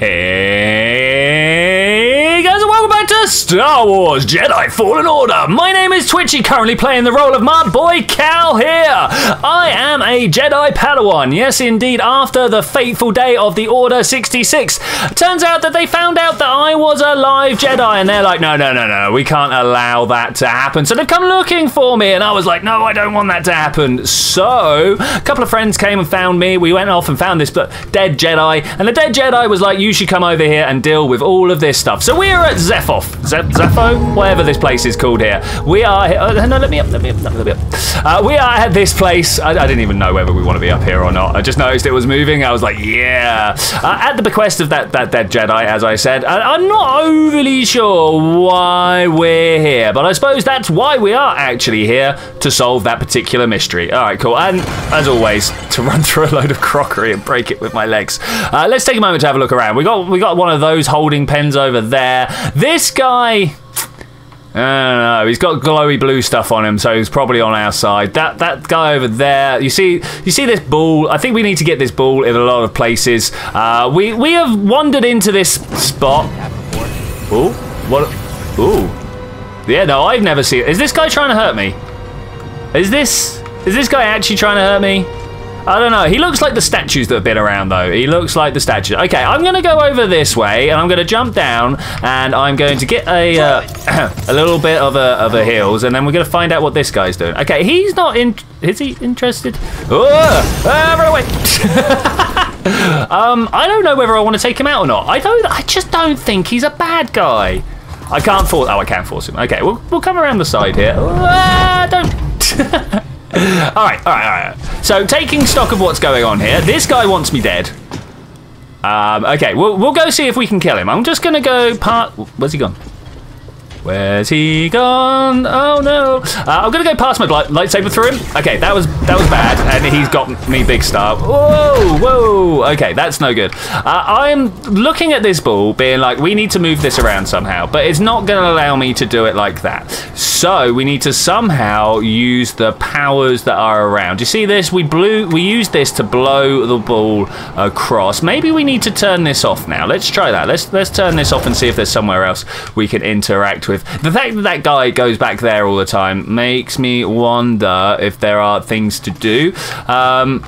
Hey guys, and welcome back to Star Wars Jedi Fallen Order. My name is Twitchi, currently playing the role of my boy Cal here. I am a Jedi Padawan. Yes, indeed, after the fateful day of the Order 66. Turns out that they found out that I was a live Jedi, and they're like, no, no, no, no, we can't allow that to happen. So they've come looking for me, and I was like, no, I don't want that to happen. So a couple of friends came and found me. We went off and found this but dead Jedi, and the dead Jedi was like, you should come over here and deal with all of this stuff. So we're at Zephoth, Ze- Zeffo, whatever this place is called here. We are here. Oh, no, let me up, let me up, let me up. Uh, we are at this place. I, I, didn't even know whether we want to be up here or not. I just noticed it was moving. I was like, yeah. Uh, at the bequest of that, that dead Jedi, as I said, I, I'm not overly sure why we're here, but I suppose that's why we are actually here to solve that particular mystery. All right, cool. And as always, to run through a load of crockery and break it with my legs. Uh, let's take a moment to have a look around. We got we got one of those holding pens over there. This guy. I don't know. He's got glowy blue stuff on him, so he's probably on our side. That that guy over there, you see, you see this ball. I think we need to get this ball in a lot of places. Uh, we we have wandered into this spot. Ooh, what? Ooh, yeah. No, I've never seen. It. Is this guy trying to hurt me? Is this is this guy actually trying to hurt me? I don't know. He looks like the statues that have been around, though. He looks like the statues. Okay, I'm going to go over this way, and I'm going to jump down, and I'm going to get a uh, a little bit of a of a heals, and then we're going to find out what this guy's doing. Okay, he's not in. Is he interested? Oh, uh, run away! um, I don't know whether I want to take him out or not. I don't. I just don't think he's a bad guy. I can't force. Oh, I can force him. Okay, we'll we'll come around the side here. Uh, don't. all right, all right, all right. So taking stock of what's going on here, this guy wants me dead. Um, okay, we'll, we'll go see if we can kill him. I'm just going to go part... Where's he gone? Where's he gone? Oh no! Uh, I'm gonna go past my lightsaber through him. Okay, that was that was bad, and he's got me big star. Whoa, whoa! Okay, that's no good. Uh, I'm looking at this ball, being like, we need to move this around somehow, but it's not gonna allow me to do it like that. So we need to somehow use the powers that are around. You see this? We blew. We used this to blow the ball across. Maybe we need to turn this off now. Let's try that. Let's let's turn this off and see if there's somewhere else we can interact with. The fact that that guy goes back there all the time makes me wonder if there are things to do. Um,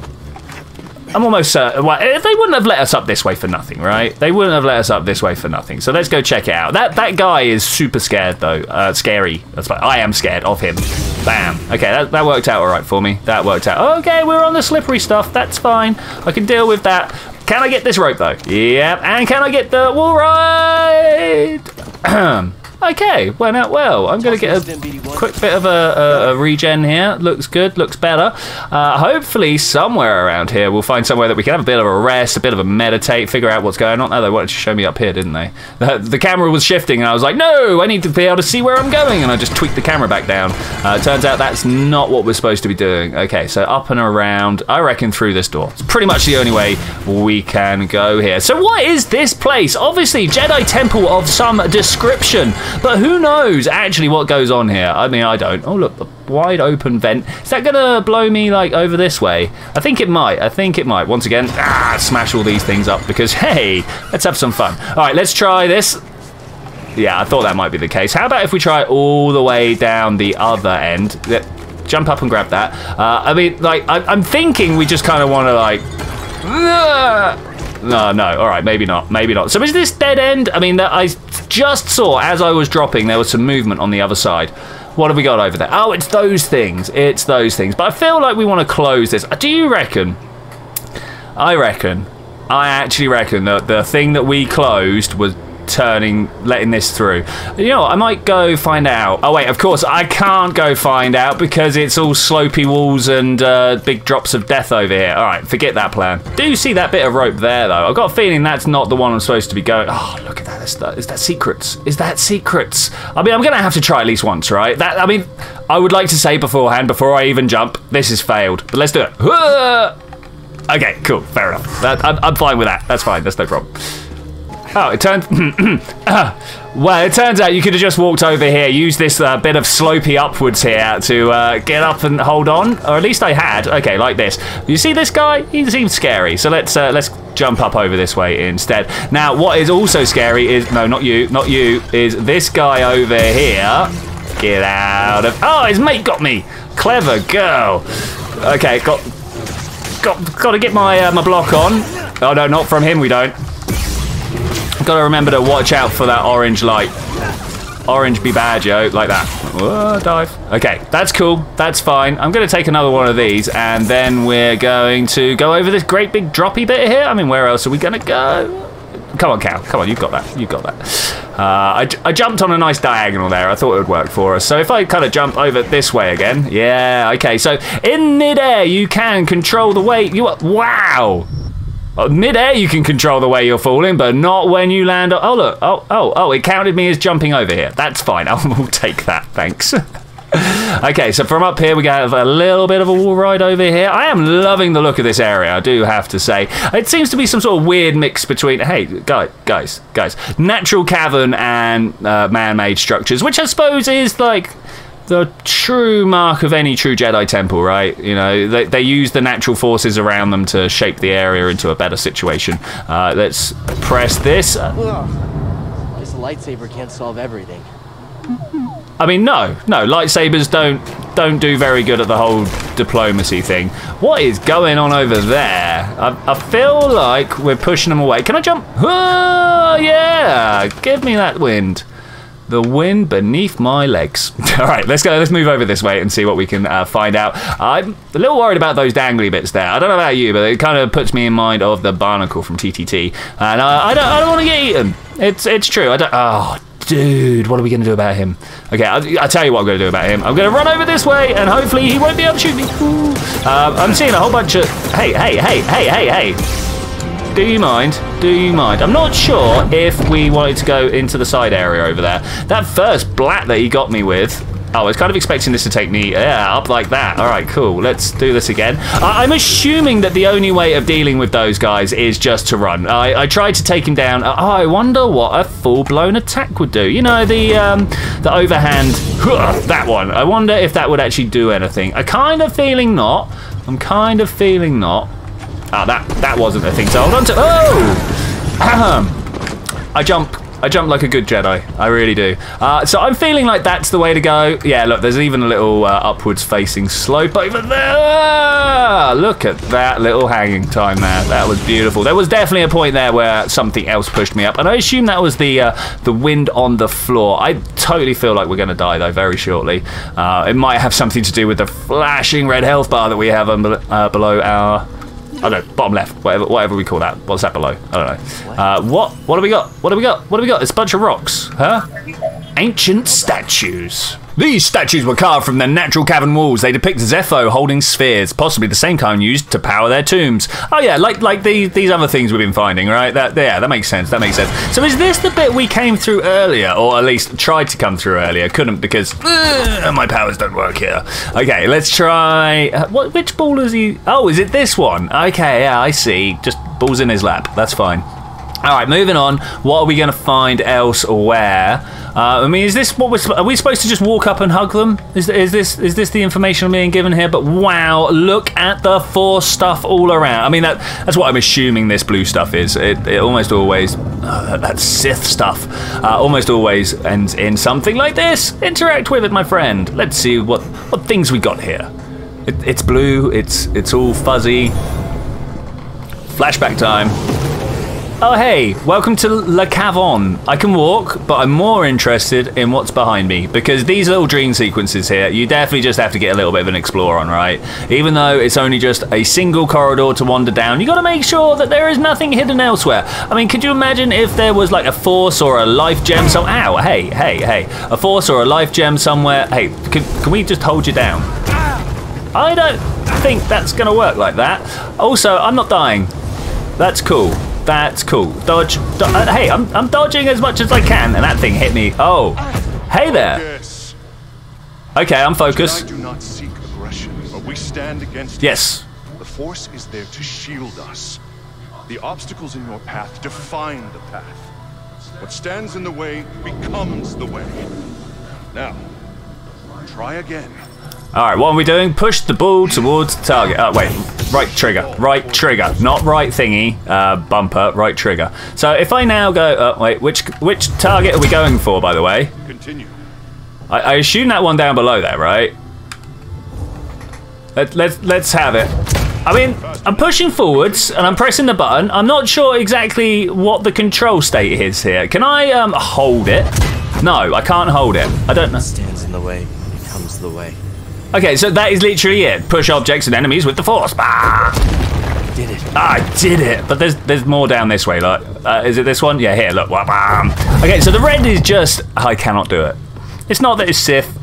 I'm almost certain. Well, they wouldn't have let us up this way for nothing, right? They wouldn't have let us up this way for nothing. So let's go check it out. That that guy is super scared though. Uh, scary. That's fine. I am scared of him. Bam. Okay, that, that worked out all right for me. That worked out. Okay, we're on the slippery stuff. That's fine. I can deal with that. Can I get this rope though? Yep. And can I get the wall ride? Okay, went out well. I'm going to get a quick bit of a, a, a, regen here. Looks good, looks better. Uh, hopefully somewhere around here we'll find somewhere that we can have a bit of a rest, a bit of a meditate, figure out what's going on. Oh, they wanted to show me up here, didn't they? The, the camera was shifting and I was like, no, I need to be able to see where I'm going. And I just tweaked the camera back down. Uh, turns out that's not what we're supposed to be doing. Okay, so up and around, I reckon through this door. It's pretty much the only way we can go here. So what is this place? Obviously, Jedi Temple of some description. But who knows actually what goes on here? I mean, I don't. Oh, look, a wide open vent. Is that going to blow me, like, over this way? I think it might. I think it might. Once again, ah, smash all these things up because, hey, let's have some fun. All right, let's try this. Yeah, I thought that might be the case. How about if we try all the way down the other end? Jump up and grab that. Uh, I mean, like, I, am thinking we just kind of want to, like... No, no. All right, maybe not. Maybe not. So is this dead end? I mean, that I just saw as I was dropping there was some movement on the other side. What have we got over there? Oh, it's those things. It's those things. But I feel like we want to close this. Do you reckon? I reckon. I actually reckon that the thing that we closed was turning, letting this through. You know, I might go find out. Oh wait, of course I can't go find out because it's all slopey walls and uh, big drops of death over here. All right, forget that plan. Do you see that bit of rope there though? I've got a feeling that's not the one I'm supposed to be going. Oh, look at that. Is that, is that secrets? Is that secrets? I mean, I'm gonna have to try at least once, right? That I mean, I would like to say beforehand, before I even jump, this has failed. But let's do it. Okay, cool, fair enough. That, I'm, I'm fine with that. That's fine. That's no problem. Oh, it turns. well, it turns out you could have just walked over here, used this uh, bit of slopey upwards here to uh, get up and hold on, or at least I had. Okay, like this. You see this guy? He seems scary. So let's uh, let's jump up over this way instead. Now, what is also scary is no, not you, not you. Is this guy over here? Get out of. Oh, his mate got me. Clever girl. Okay, got got got to get my uh, my block on. Oh no, not from him. We don't. Got to remember to watch out for that orange light. Orange be bad, yo, like that. Whoa, dive. Okay, that's cool. That's fine. I'm going to take another one of these, and then we're going to go over this great big droppy bit here. I mean, where else are we going to go? Come on, Cal. Come on, you've got that. You've got that. Uh, I, I jumped on a nice diagonal there. I thought it would work for us. So if I kind of jump over this way again. Yeah, okay. So in midair, you can control the weight. You Wow. Uh, mid-air you can control the way you're falling, but not when you land. Oh look! Oh oh oh! It counted me as jumping over here. That's fine. I will take that. Thanks. okay, so from up here we have a little bit of a wall ride over here. I am loving the look of this area, I do have to say. It seems to be some sort of weird mix between, hey, guys, guys, guys, natural cavern and uh, man-made structures, which I suppose is like the true mark of any true Jedi temple, right? You know, they, they use the natural forces around them to shape the area into a better situation. Uh, let's press this. Ugh. A lightsaber can't solve everything. I mean, no, no, lightsabers don't don't do very good at the whole diplomacy thing. What is going on over there? I, I feel like we're pushing them away. Can I jump? Oh, yeah, give me that wind the wind beneath my legs. All right, let's go. Let's move over this way and see what we can uh, find out. I'm a little worried about those dangly bits there. I don't know about you, but it kind of puts me in mind of the barnacle from TTT, and uh, I don't. I don't want to get eaten. It's it's true. I don't. Oh. Dude, what are we going to do about him? Okay, I'll, I'll, tell you what I'm going to do about him. I'm going to run over this way, and hopefully he won't be able to shoot me. Uh, I'm seeing a whole bunch of... Hey, hey, hey, hey, hey, hey. Do you mind? Do you mind? I'm not sure if we wanted to go into the side area over there. That first blat that he got me with, Oh, I was kind of expecting this to take me yeah, up like that. All right, cool. Let's do this again. I am assuming that the only way of dealing with those guys is just to run. I, I tried to take him down. Oh, I wonder what a full-blown attack would do. You know, the um, the overhand, that one. I wonder if that would actually do anything. I kind of feeling not. I'm kind of feeling not. Ah, that that wasn't a thing to hold on to. Oh! I jump. I jump like a good Jedi. I really do. Uh, so I'm feeling like that's the way to go. Yeah, look, there's even a little uh, upwards facing slope over there. Look at that little hanging time there. That was beautiful. There was definitely a point there where something else pushed me up, and I assume that was the uh, the wind on the floor. I totally feel like we're going to die though very shortly. Uh, it might have something to do with the flashing red health bar that we have um, uh, below our I don't know, bottom left, whatever, whatever we call that. What's that below? I don't know. Uh, what? What do we got? What do we got? What do we got? It's a bunch of rocks, huh? Ancient statues. These statues were carved from the natural cavern walls. They depict Zeffo holding spheres, possibly the same kind used to power their tombs. Oh yeah, like like the, these other things we've been finding, right? That yeah, that makes sense. That makes sense. So is this the bit we came through earlier, or at least tried to come through earlier? Couldn't because uh, my powers don't work here. Okay, let's try. Uh, what? Which ball is he? Oh, is it this one? Okay, yeah, I see. Just balls in his lap. That's fine. All right, moving on. What are we going to find elsewhere? Uh, I mean, is this what we're? Are we supposed to just walk up and hug them? Is, is this is this the information I'm being given here? But wow, look at the force stuff all around. I mean, that that's what I'm assuming this blue stuff is. It, it almost always uh, that, that, Sith stuff uh, almost always ends in something like this. Interact with it, my friend. Let's see what what things we got here. It, it's blue. It's it's all fuzzy. Flashback time. Oh hey, welcome to La Cavon. I can walk, but I'm more interested in what's behind me because these little dream sequences here, you definitely just have to get a little bit of an explore on, right? Even though it's only just a single corridor to wander down, you gotta make sure that there is nothing hidden elsewhere. I mean, could you imagine if there was like a force or a life gem some ow, hey, hey, hey, a force or a life gem somewhere? Hey, can, can we just hold you down? I don't think that's gonna work like that. Also, I'm not dying. That's cool. That's cool. Dodge. Do uh, hey, I'm, I'm dodging as much as I can, and that thing hit me. Oh, hey there. Okay, I'm focused. I do not seek aggression, but we stand against. Yes. The Force is there to shield us. The obstacles in your path define the path. What stands in the way becomes the way. Now, try again. All right, what are we doing? Push the ball towards the target. Oh, wait. Right trigger. Right trigger. Not right thingy. Uh, bumper. Right trigger. So if I now go... Oh, wait. Which which target are we going for, by the way? Continue. I, I assume that one down below there, right? Let, let, let's have it. I mean, I'm pushing forwards and I'm pressing the button. I'm not sure exactly what the control state is here. Can I um, hold it? No, I can't hold it. I don't know. Stands in the way, becomes the way. Okay, so that is literally it. Push objects and enemies with the force. Bah! Did it. I did it. But there's there's more down this way. Like, uh, is it this one? Yeah, here. Look. Bam. Okay, so the red is just I cannot do it. It's not that it's Sith.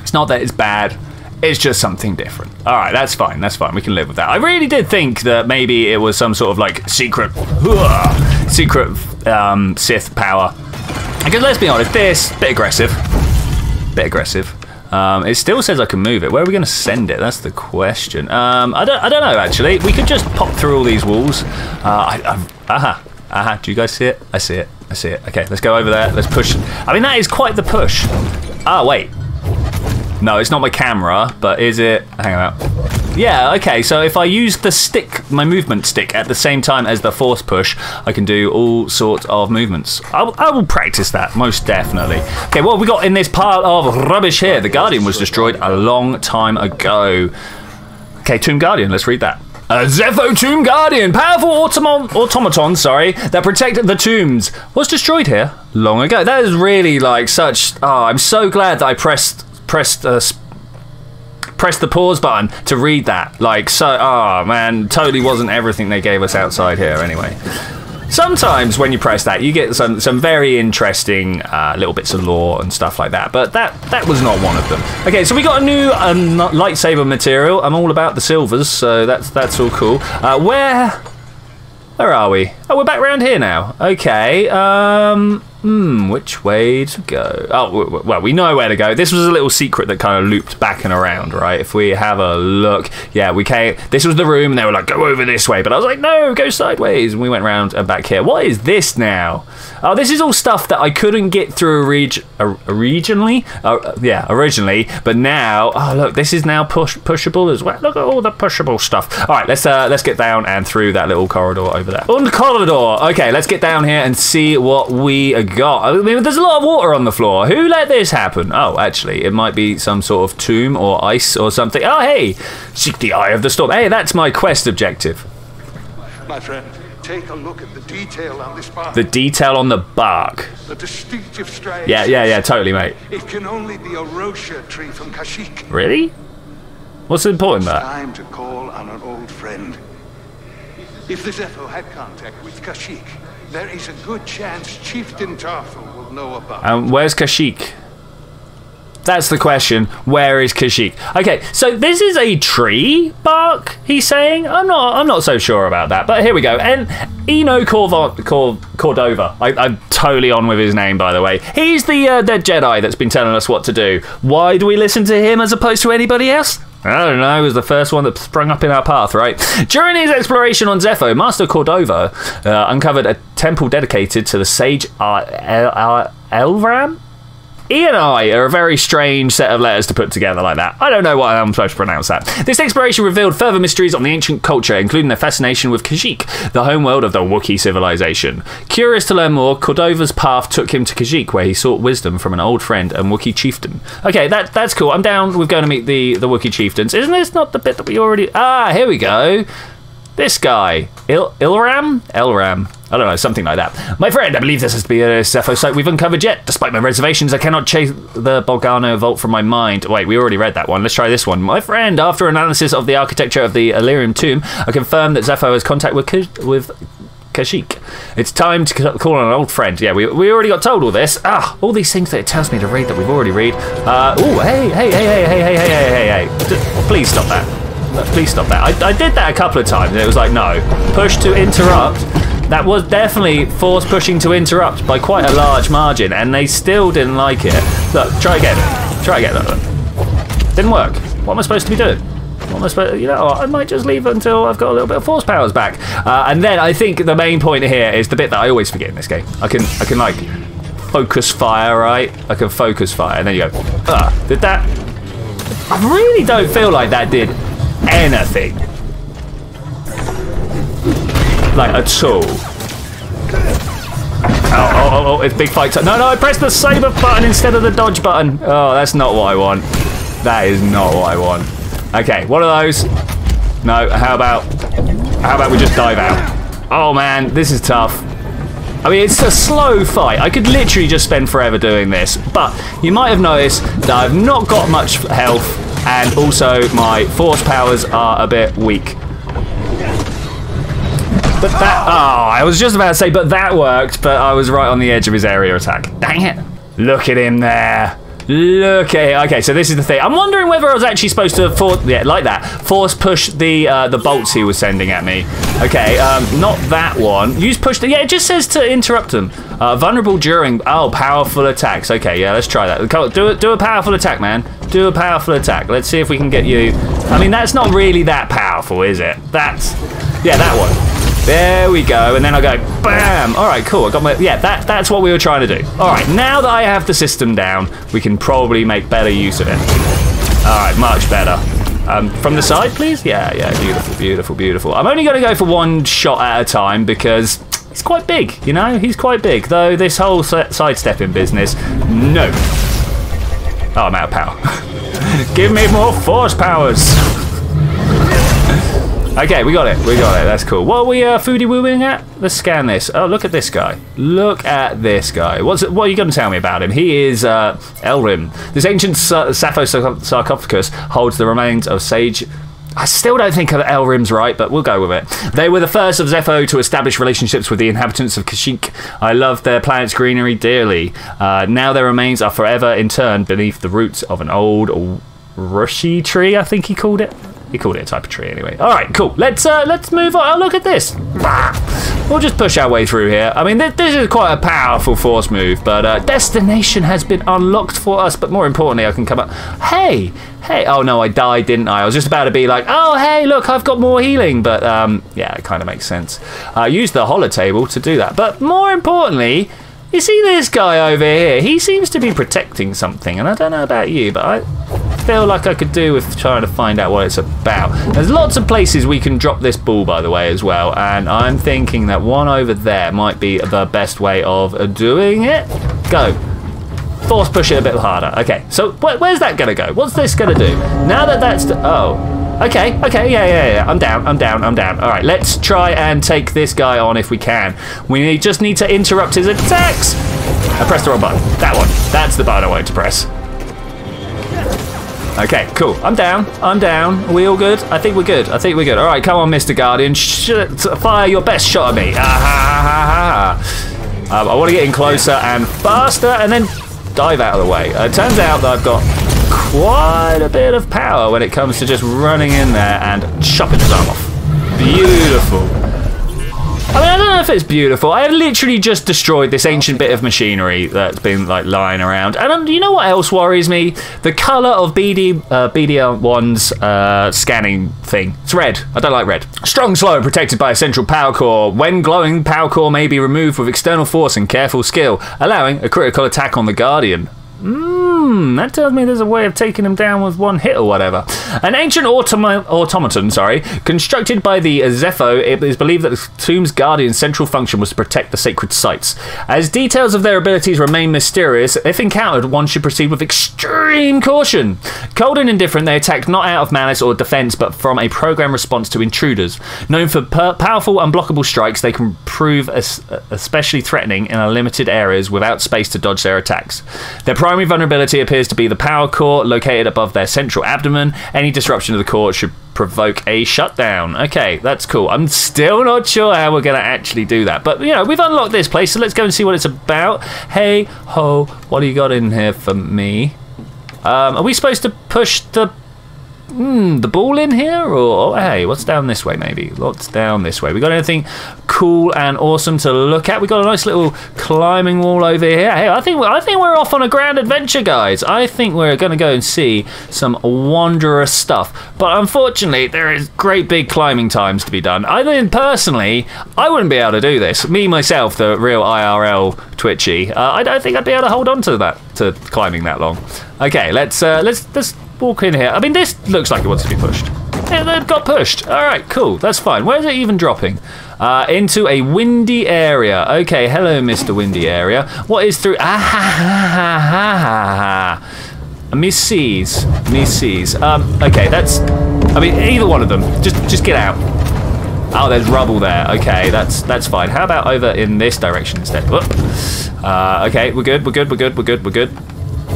It's not that it's bad. It's just something different. All right, that's fine. That's fine. We can live with that. I really did think that maybe it was some sort of like secret, secret um, Sith power. Because let's be honest, this bit aggressive, bit aggressive. Um, it still says I can move it. Where are we going to send it? That's the question. Um, I don't. I don't know. Actually, we could just pop through all these walls. Uh, I, I, aha, aha. Do you guys see it? I see it. I see it. Okay, let's go over there. Let's push. I mean, that is quite the push. Ah, wait. No, it's not my camera, but is it? Hang on. Yeah, okay, so if I use the stick, my movement stick, at the same time as the force push, I can do all sorts of movements. I will, I will practice that, most definitely. Okay, what we got in this pile of rubbish here? The Guardian was destroyed a long time ago. Okay, Tomb Guardian, let's read that. A Zeffo Tomb Guardian, powerful automaton, sorry, that protected the tombs, was destroyed here long ago. That is really like such. Oh, I'm so glad that I pressed pressed uh, pressed the pause button to read that. Like so. Oh man, totally wasn't everything they gave us outside here. Anyway. Sometimes when you press that, you get some some very interesting uh, little bits of lore and stuff like that. But that that was not one of them. Okay, so we got a new um, lightsaber material. I'm all about the silvers, so that's that's all cool. Uh, where where are we? Oh, we're back around here now. Okay. Um. Hmm. Which way to go? Oh, well, we know where to go. This was a little secret that kind of looped back and around, right? If we have a look, yeah, we came. This was the room, and they were like, "Go over this way," but I was like, "No, go sideways." And we went round and back here. What is this now? Oh, this is all stuff that I couldn't get through reg- originally. Uh, yeah, originally, but now, oh look, this is now push pushable as well. Look at all the pushable stuff. All right, let's uh, let's get down and through that little corridor over there. On the corridor. Okay, let's get down here and see what we got. I mean, there's a lot of water on the floor. Who let this happen? Oh, actually, it might be some sort of tomb or ice or something. Oh, hey, seek the eye of the storm. Hey, that's my quest objective. My friend, take a look at the detail on this bark. The detail on the bark. The distinctive striations. Yeah, yeah, yeah, totally, mate. It can only be a wroshyr tree from Kashyyyk. Really? What's important about? Time to call on an old friend. If the Zeffo had contact with Kashyyyk, there is a good chance Chieftain Tarful will know about. Um, where's Kashyyyk? That's the question. Where is Kashyyyk? Okay, so this is a tree bark. He's saying. I'm not. I'm not so sure about that. But here we go. And Eno Corvo- Cor- Cordova. I, I'm totally on with his name, by the way. He's the uh, the Jedi that's been telling us what to do. Why do we listen to him as opposed to anybody else? I don't know. it was the first one that sprung up in our path, right? During his exploration on Zeffo, Master Cordova uh, uncovered a temple dedicated to the sage uh, El- El- Elram. E and I are a very strange set of letters to put together like that. I don't know why I'm supposed to pronounce that. This exploration revealed further mysteries on the ancient culture, including their fascination with Kashyyyk, the homeworld of the Wookiee civilization. Curious to learn more, Cordova's path took him to Kashyyyk, where he sought wisdom from an old friend and Wookiee chieftain. Okay, that that's cool. I'm down with going to meet the, the Wookiee chieftains. Isn't this not the bit that we already... Ah, here we go. This guy, Il- Ilram? Elram. I don't know, something like that. My friend, I believe this has to be a Zeffo site we've uncovered yet. Despite my reservations, I cannot chase the Bogano vault from my mind. Wait, we already read that one. Let's try this one. My friend, after analysis of the architecture of the Illyrium tomb, I confirm that Zeffo has contact with, with Kashyyyk. It's time to call on an old friend. Yeah, we, we already got told all this. Ah, all these things that it tells me to read that we've already read. Uh, oh, hey, hey, hey, hey, hey, hey, hey, hey, hey, hey. D- please stop that. Uh, Please stop that. I, I did that a couple of times and it was like, no. Push to interrupt. That was definitely force pushing to interrupt by quite a large margin and they still didn't like it. Look, try again. Try again. Look. Didn't work. What am I supposed to be doing? What am I supposed? You know. I might just leave it until I've got a little bit of force powers back, uh, and then I think the main point here is the bit that I always forget in this game. I can, I can like focus fire, right? I can focus fire, and then you go, ah, did that? I really don't feel like that did anything, like at all. Oh, oh, oh, oh, it's big fight time. No, no, I pressed the saber button instead of the dodge button. Oh, that's not what I want. That is not what I want. Okay, one of those? No, how about, how about we just dive out? Oh man, this is tough. I mean, it's a slow fight. I could literally just spend forever doing this, but you might have noticed that I've not got much health, and also my force powers are a bit weak. But that, oh, I was just about to say, but that worked, but I was right on the edge of his area attack. Dang it. Look at him there. Look at it. Okay, so this is the thing. I'm wondering whether I was actually supposed to, force, yeah, like that, force push the uh, the bolts he was sending at me. Okay, um, not that one. Use push. The, yeah, it just says to interrupt them. Uh, vulnerable during. Oh, powerful attacks. Okay, yeah, let's try that. Do it. Do a powerful attack, man. Do a powerful attack. Let's see if we can get you. I mean, that's not really that powerful, is it? That's. Yeah, that one. There we go, and then I go BAM! Alright, cool, I got my, yeah, that, that's what we were trying to do. Alright, now that I have the system down, we can probably make better use of it. Alright, much better. Um, from the side, please? Yeah, yeah, beautiful, beautiful, beautiful. I'm only going to go for one shot at a time because he's quite big, you know? He's quite big, though this whole sidestepping business, no. Oh, I'm out of power. Give me more force powers! Okay, we got it. We got it. That's cool. What are we uh, foodie wooing at? Let's scan this. Oh, look at this guy. Look at this guy. What's what are you going to tell me about him? He is uh, Elrim. This ancient Zeffo sarcophagus holds the remains of sage. I still don't think of Elrim's right, but we'll go with it. They were the first of Zeffo to establish relationships with the inhabitants of Kashyyyk. I love their planet's greenery dearly. Uh, now their remains are forever interned beneath the roots of an old rushy tree, I think he called it. He called it a type of tree anyway. All right, cool. Let's uh, let's move on. Oh, look at this. We'll just push our way through here. I mean, th this is quite a powerful force move, but uh, destination has been unlocked for us. But more importantly, I can come up. Hey, hey. Oh no, I died, didn't I? I was just about to be like, oh hey, look, I've got more healing. But um, yeah, it kind of makes sense. I uh, used the holotable to do that. But more importantly, you see this guy over here? He seems to be protecting something, and I don't know about you, but I feel like I could do with trying to find out what it's about. There's lots of places we can drop this ball, by the way, as well, and I'm thinking that one over there might be the best way of doing it. Go. Force push it a bit harder. Okay, so wh where's that going to go? What's this going to do? Now that that's... Oh, Okay, okay, yeah, yeah, yeah. I'm down, I'm down, I'm down. All right, let's try and take this guy on if we can. We need, just need to interrupt his attacks. I pressed the wrong button. That one. That's the button I wanted to press. Okay, cool. I'm down. I'm down. Are we all good? I think we're good. I think we're good. All right, come on, Mr. Guardian. Fire your best shot at me. Ah. Um, I want to get in closer and faster and then dive out of the way. Uh, it turns out that I've got quite a bit of power when it comes to just running in there and chopping his arm off. Beautiful. I mean, if it's beautiful. I have literally just destroyed this ancient bit of machinery that's been like lying around. And um, you know what else worries me? The color of BD uh, BD1's uh, scanning thing. It's red. I don't like red. Strong, slow, protected by a central power core. When glowing, power core may be removed with external force and careful skill, allowing a critical attack on the Guardian. Hmm, that tells me there's a way of taking them down with one hit or whatever. An ancient automa automaton, sorry, constructed by the Zeffo, it is believed that the tomb's guardian's central function was to protect the sacred sites. As details of their abilities remain mysterious, if encountered, one should proceed with extreme caution. Cold and indifferent, they attack not out of malice or defense, but from a program response to intruders. Known for powerful, unblockable strikes, they can prove especially threatening in limited areas without space to dodge their attacks. Their primary vulnerability appears to be the power core located above their central abdomen. Any disruption of the core should provoke a shutdown. Okay, that's cool. I'm still not sure how we're going to actually do that. But, you know, we've unlocked this place, so let's go and see what it's about. Hey, ho, what do you got in here for me? Um, are we supposed to push the... hmm, the ball in here? Or, oh, hey, what's down this way maybe? What's down this way? We got anything cool and awesome to look at? We got a nice little climbing wall over here. Hey, I think, I think we're off on a grand adventure, guys. I think we're going to go and see some wondrous stuff. But unfortunately, there is great big climbing times to be done. I think, personally, I wouldn't be able to do this. Me, myself, the real IRL Twitchi, uh, I don't think I'd be able to hold on to that, to climbing that long. Okay, let's, uh, let's, let's walk in here. I mean, this looks like it wants to be pushed. Yeah, that got pushed. All right, cool. That's fine. Where's it even dropping? Uh, into a windy area. Okay, hello, Mr. Windy Area. What is through? Ah ha ha ha ha ha. Miss sees. Miss sees. Um, okay, that's. I mean, either one of them. Just, just get out. Oh, there's rubble there. Okay, that's that's fine. How about over in this direction instead? Uh, okay, we're good. We're good. We're good. We're good. We're good.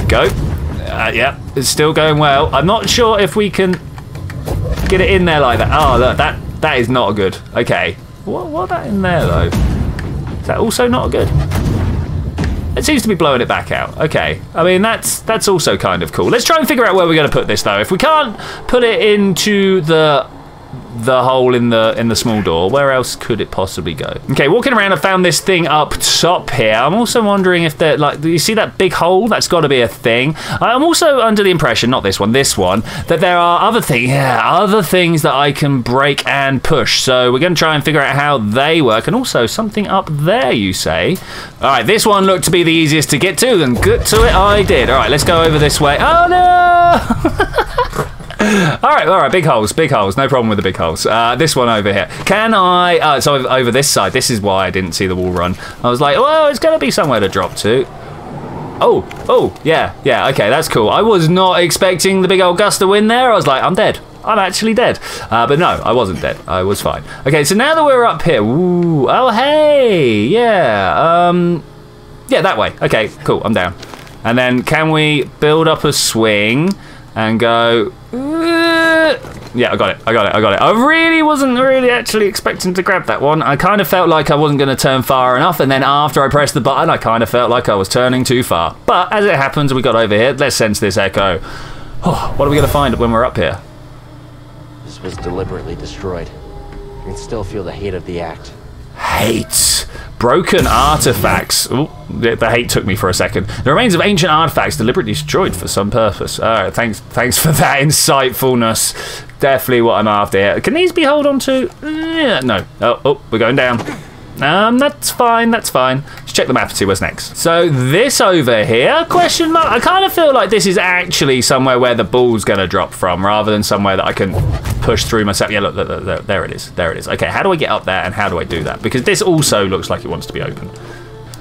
Go. Uh, yeah, it's still going well. I'm not sure if we can get it in there like that. Oh, look, that that is not good. Okay, what what that in there though? Is that also not good? It seems to be blowing it back out. Okay, I mean that's that's also kind of cool. Let's try and figure out where we're going to put this though. If we can't put it into the the hole in the in the small door. Where else could it possibly go? Okay, walking around, I found this thing up top here. I'm also wondering if there, like, you see that big hole? That's got to be a thing. I'm also under the impression, not this one, this one, that there are other things, yeah, other things that I can break and push. So we're going to try and figure out how they work, and also something up there, you say. All right, this one looked to be the easiest to get to, and get to it I did. All right, let's go over this way. Oh no! all right, all right, big holes, big holes. No problem with the big holes. Uh, this one over here. Can I? Uh, so over this side. This is why I didn't see the wall run. I was like, well, it's going to be somewhere to drop to. Oh, oh, yeah, yeah. Okay, that's cool. I was not expecting the big old gust to win there. I was like, I'm dead. I'm actually dead. Uh, but no, I wasn't dead. I was fine. Okay, so now that we're up here, ooh, oh hey, yeah, um, yeah, that way. Okay, cool. I'm down. And then can we build up a swing? and go. Uh, yeah, I got it. I got it. I got it. I really wasn't really actually expecting to grab that one. I kind of felt like I wasn't going to turn far enough, and then after I pressed the button, I kind of felt like I was turning too far. But as it happens, we got over here. Let's sense this echo. Oh, what are we going to find when we're up here? This was deliberately destroyed. You can still feel the hate of the act. Hate. Broken artifacts. Ooh, the, the, hate took me for a second. The remains of ancient artifacts deliberately destroyed for some purpose. All right, thanks, thanks for that insightfulness. Definitely what I'm after here. Can these be held on to? No. Oh, oh, we're going down. Um, that's fine, that's fine. Let's check the map and see what's next. So this over here, question mark. I kind of feel like this is actually somewhere where the ball's going to drop from rather than somewhere that I can push through myself. Yeah, look, look, look, look, there it is. There it is. Okay, how do I get up there and how do I do that? Because this also looks like it wants to be open.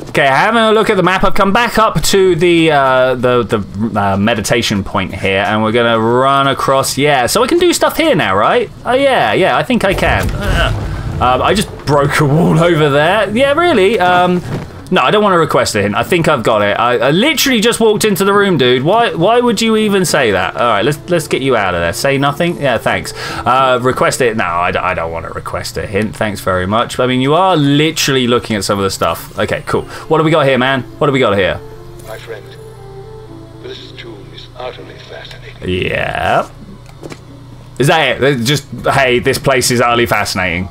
Okay, having a look at the map, I've come back up to the uh, the, the uh, meditation point here, and we're gonna run across. Yeah, so I can do stuff here now, right? Oh yeah, yeah, I think I can. Uh. Um, I just broke a wall over there. Yeah, really. Um, no, I don't want to request a hint. I think I've got it. I, I, literally just walked into the room, dude. Why? Why would you even say that? All right, let's let's get you out of there. Say nothing. Yeah, thanks. Uh, request it. No, I, I don't want to request a hint. Thanks very much. I mean, you are literally looking at some of the stuff. Okay, cool. What do we got here, man? What do we got here? My friend, this tomb is utterly fascinating. Yeah. Is that it? Just hey, this place is utterly fascinating.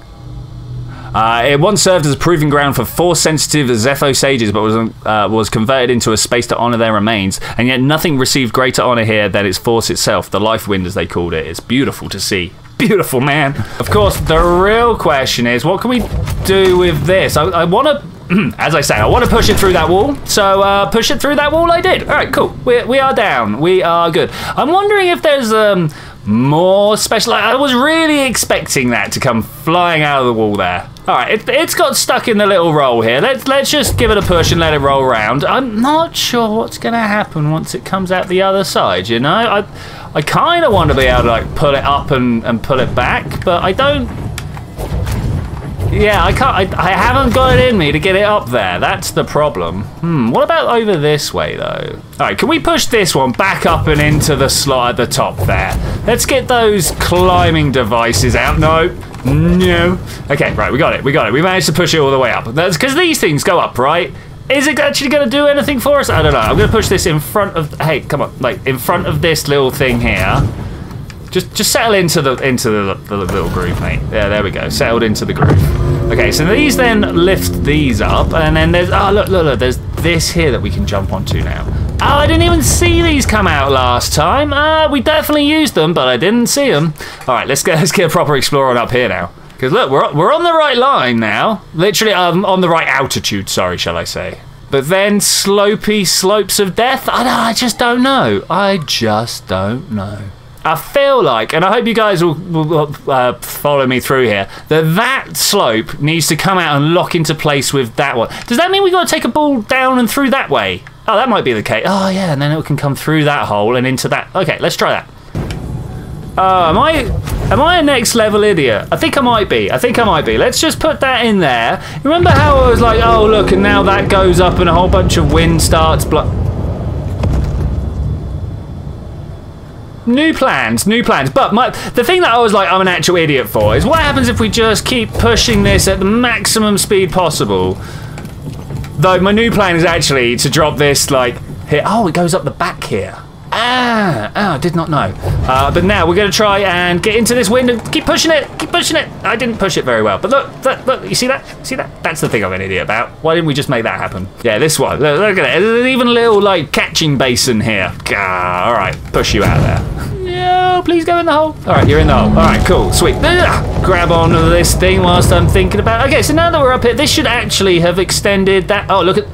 Uh, it once served as a proving ground for Force sensitive Zeffo sages, but was uh, was converted into a space to honor their remains. And yet, nothing received greater honor here than its force itself, the life wind, as they called it. It's beautiful to see. Beautiful, man. Of course, the real question is, what can we do with this? I, I want to as I say, I want to push it through that wall. So uh, push it through that wall. I did. All right, cool. We, we are down. We are good. I'm wondering if there's um, more special. I was really expecting that to come flying out of the wall there. All right, it, has got stuck in the little roll here. Let's let's just give it a push and let it roll around. I'm not sure what's going to happen once it comes out the other side. You know, I I kind of want to be able to like pull it up and and pull it back, but I don't. Yeah, I can't. I, I haven't got it in me to get it up there. That's the problem. Hmm. What about over this way though? All right, can we push this one back up and into the slot at the top there? Let's get those climbing devices out. No, no. Okay, right, we got it. We got it. We managed to push it all the way up. That's because these things go up, right? Is it actually going to do anything for us? I don't know. I'm going to push this in front of... Hey, come on. Like, in front of this little thing here. Just just settle into the into the, the little groove, mate. Yeah, there we go. Settled into the groove. Okay, so these then lift these up, and then there's oh look look look. There's this here that we can jump onto now. Oh, I didn't even see these come out last time. Uh, we definitely used them, but I didn't see them. All right, let's get let's get a proper explorer on up here now. Because look, we're we're on the right line now. Literally, um, on the right altitude. Sorry, shall I say? But then slopey slopes of death. I, I just don't know. I just don't know. I feel like, and I hope you guys will, will uh, follow me through here, that that slope needs to come out and lock into place with that one. Does that mean we've got to take a ball down and through that way? Oh, that might be the case. Oh, yeah, and then it can come through that hole and into that. Okay, let's try that. Oh, am I am I a next level idiot? I think I might be. I think I might be. Let's just put that in there. Remember how I was like, oh look, and now that goes up and a whole bunch of wind starts blo- New plans, new plans. But my, the thing that I was like, I'm an actual idiot for is what happens if we just keep pushing this at the maximum speed possible? Though my new plan is actually to drop this like here. Oh, it goes up the back here. Ah, oh, I did not know. Uh, but now we're going to try and get into this wind and keep pushing it, keep pushing it. I didn't push it very well, but look, look, look you see that? See that? That's the thing I'm an idiot about. Why didn't we just make that happen? Yeah, this one. Look, look at it. There's even a little like catching basin here. Ah, all right, push you out there. No, please go in the hole. All right, you're in the hole. All right, cool, sweet. Grab onto this thing whilst I'm thinking about. Okay, so now that we're up here, this should actually have extended that. Oh, look at.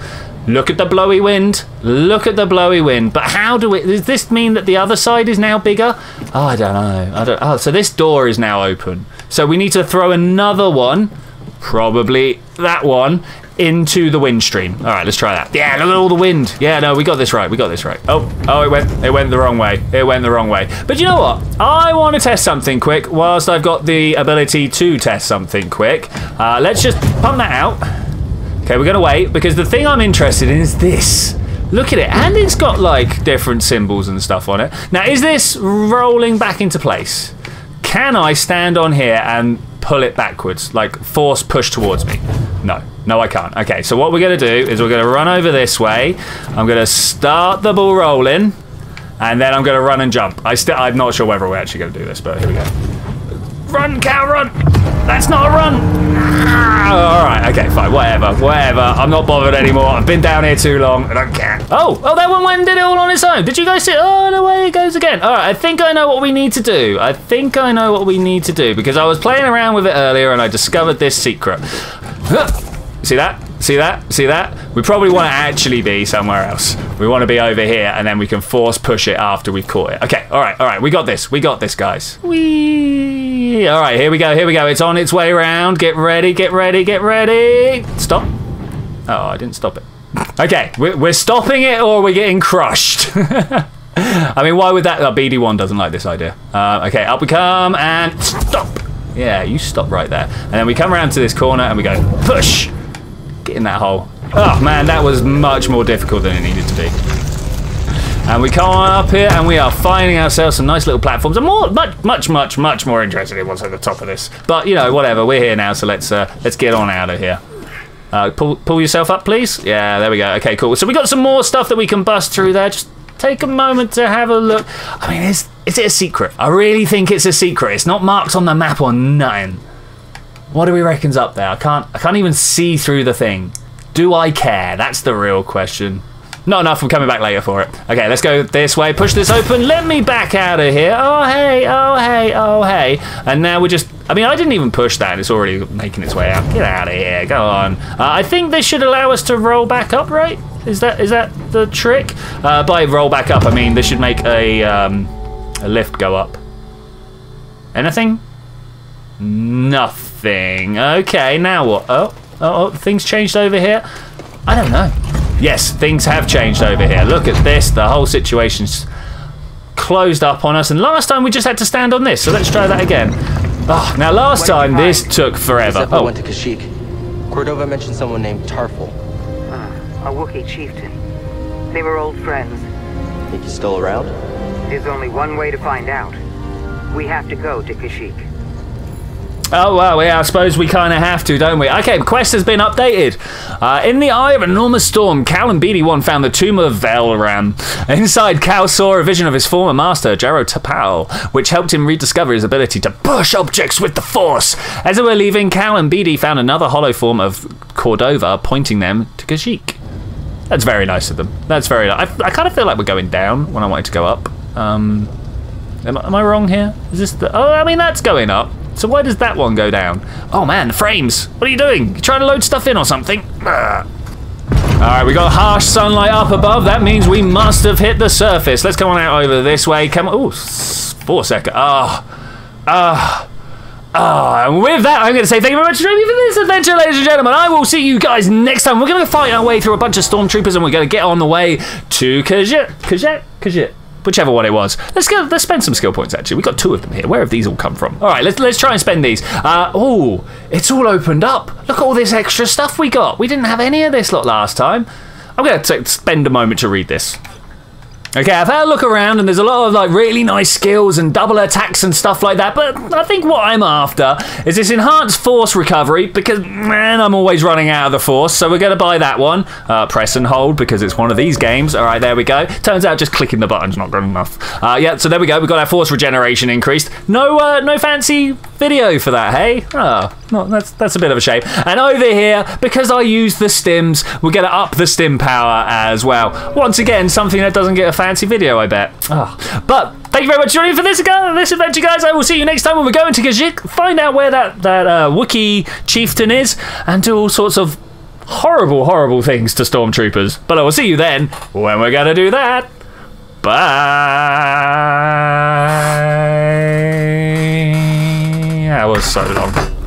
Look at the blowy wind. Look at the blowy wind. But how do we... Does this mean that the other side is now bigger? Oh, I don't know. I don't... Oh, so this door is now open. So we need to throw another one, probably that one, into the wind stream. All right, let's try that. Yeah, look at all the wind. Yeah, no, we got this right. We got this right. Oh, oh, it went, it went the wrong way. It went the wrong way. But you know what? I want to test something quick whilst I've got the ability to test something quick. Uh, let's just pump that out. Okay, we're gonna wait because the thing I'm interested in is this. Look at it, and it's got like different symbols and stuff on it. Now, is this rolling back into place? Can I stand on here and pull it backwards, like force push towards me? No, no, I can't. Okay, so what we're gonna do is we're gonna run over this way. I'm gonna start the ball rolling, and then I'm gonna run and jump. I still, I'm not sure whether we're actually gonna do this, but here we go. Run, cow, run! That's not a run! Ah, all right, okay, fine, whatever, whatever. I'm not bothered anymore. I've been down here too long. I don't care. Oh, oh, that one went and did it all on its own. Did you guys see? Oh, no way it goes again. All right, I think I know what we need to do. I think I know what we need to do because I was playing around with it earlier and I discovered this secret. See that? See that? See that? We probably want to actually be somewhere else. We want to be over here, and then we can force push it after we've caught it. Okay, all right, all right. We got this. We got this, guys. Wee. All right, here we go. Here we go. It's on its way around. Get ready. Get ready. Get ready. Stop. Oh, I didn't stop it. Okay, we're stopping it, or we're getting crushed. I mean, why would that? Oh, BD1 doesn't like this idea. Uh, okay, up we come and stop. Yeah, you stop right there. And then we come around to this corner and we go push. Get in that hole. Oh man, that was much more difficult than it needed to be. And we come on up here and we are finding ourselves some nice little platforms. I'm more, much, much, much, much more interested in what's at the top of this. But you know, whatever. We're here now, so let's uh, let's get on out of here. Uh, pull, pull yourself up, please. Yeah, there we go. Okay, cool. So we got some more stuff that we can bust through there. Just take a moment to have a look. I mean, is is it a secret? I really think it's a secret. It's not marked on the map or nothing. What do we reckon's up there? I can't I can't even see through the thing. Do I care? That's the real question. Not enough, I'm coming back later for it. Okay, let's go this way, push this open, let me back out of here. Oh hey, oh hey, oh hey. And now we're just, I mean, I didn't even push that, it's already making its way out. Get out of here, go on. Uh, I think this should allow us to roll back up, right? Is that is that the trick? Uh, by roll back up, I mean this should make a, um, a lift go up. Anything? Nothing. Okay, now what? Oh, oh, oh, things changed over here. I don't know. Yes, things have changed over here. Look at this. The whole situation's closed up on us. And last time we just had to stand on this. So let's try that again. Oh, now last time this took forever. Zeffo Oh, went to Kashyyyk. Cordova mentioned someone named Tarful. Ah, a Wookiee chieftain. They were old friends. Think he's still around? There's only one way to find out. We have to go to Kashyyyk. Oh, well, yeah, I suppose we kind of have to, don't we? Okay, quest has been updated. Uh, in the eye of an enormous storm, Cal and BD1 found the tomb of Velram. Inside, Cal saw a vision of his former master, Jaro Tapal, which helped him rediscover his ability to push objects with the Force. As they were leaving, Cal and BD found another hollow form of Cordova, pointing them to Kashyyyk. That's very nice of them. That's very nice. I, I kind of feel like we're going down when I wanted to go up. Um, am, am I wrong here? Is this the... Oh, I mean, that's going up. So why does that one go down? Oh, man, the frames. What are you doing? You trying to load stuff in or something? All right, we got harsh sunlight up above. That means we must have hit the surface. Let's come on out over this way. Come on. Oh, four second. Ah. Ah. Ah, and with that, I'm going to say thank you very much me for this adventure, ladies and gentlemen. I will see you guys next time. We're going to fight our way through a bunch of stormtroopers, and we're going to get on the way to Kajit, Kajit, Kajit, whichever one it was. Let's go. Let's spend some skill points. Actually, we've got two of them here. Where have these all come from? All right, let's let's try and spend these. Uh, oh, it's all opened up. Look at all this extra stuff we got. We didn't have any of this lot last time. I'm take spend a moment to read this. Okay, I've had a look around and there's a lot of like really nice skills and double attacks and stuff like that, but I think what I'm after is this enhanced force recovery because man, I'm always running out of the force, so we're gonna buy that one. Uh, press and hold because it's one of these games. All right, there we go. Turns out just clicking the button's not good enough. Uh, yeah, so there we go. We've got our force regeneration increased. No, uh, no fancy video for that, hey? Oh, no, that's that's a bit of a shame. And over here, because I use the stims, we're gonna up the stim power as well. Once again, something that doesn't get a fancy video, I bet. Oh. But thank you very much for joining for this this adventure, guys. I will see you next time when we go into Kashyyyk, find out where that that uh, Wookiee chieftain is, and do all sorts of horrible, horrible things to stormtroopers. But I will see you then when we're gonna do that. Bye. That was so long.